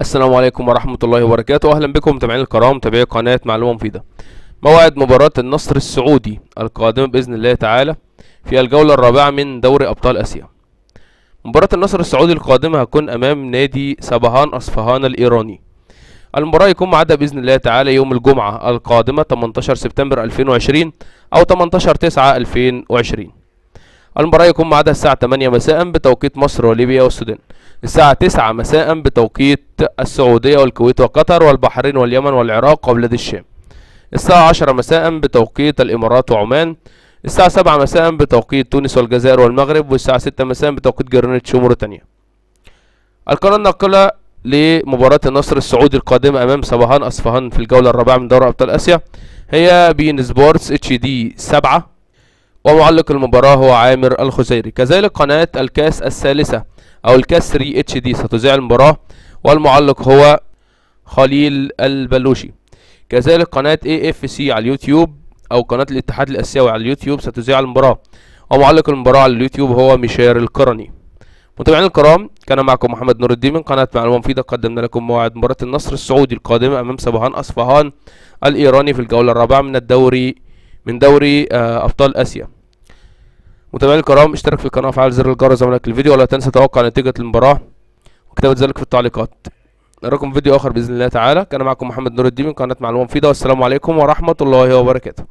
السلام عليكم ورحمة الله وبركاته. أهلا بكم متابعين الكرام متابعي قناة معلومة مفيدة. موعد مباراة النصر السعودي القادمة بإذن الله تعالى في الجولة الرابعة من دوري أبطال آسيا. مباراة النصر السعودي القادمة هتكون أمام نادي سبهان أصفهان الإيراني. المباراة يكون معدها بإذن الله تعالى يوم الجمعة القادمة 18 سبتمبر 2020 أو 18 9 2020 المباراة يكون معدها الساعة 8 مساء بتوقيت مصر وليبيا والسودان. الساعة 9 مساء بتوقيت السعودية والكويت وقطر والبحرين واليمن والعراق وبلاد الشام. الساعة 10 مساء بتوقيت الإمارات وعمان. الساعة 7 مساء بتوقيت تونس والجزائر والمغرب. والساعة 6 مساء بتوقيت جرينتش وموريتانيا. القناة الناقلة لمباراة النصر السعودي القادمة أمام سباهان أصفهان في الجولة الرابعة من دوري أبطال آسيا. هي بي إن سبورتس HD 7 ومعلق المباراة هو عامر الخزيري. كذلك قناة الكاس الثالثة أو الكاس 3 HD ستذيع المباراة والمعلق هو خليل البلوشي. كذلك قناة AFC على اليوتيوب أو قناة الاتحاد الآسيوي على اليوتيوب ستذيع المباراة. ومعلق المباراة على اليوتيوب هو مشاري القرني متابعينا الكرام كان معكم محمد نور الدين من قناة معلومة مفيدة. قدمنا لكم موعد مباراة النصر السعودي القادمة أمام سباهان أصفهان الإيراني في الجولة الرابعة من الدوري من دوري آه، أبطال آسيا. متابعينا الكرام اشترك في القناة وفعل زر الجرس زملك الفيديو ولا تنسى توقع نتيجة المباراة. وكتابة ذلك في التعليقات. نراكم في فيديو آخر بإذن الله تعالى. كان معكم محمد نور الدين من قناة معلومة مفيدة والسلام عليكم ورحمة الله وبركاته.